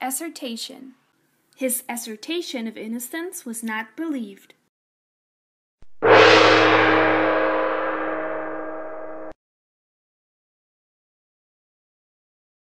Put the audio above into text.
Assertion His assertion of innocence was not believed.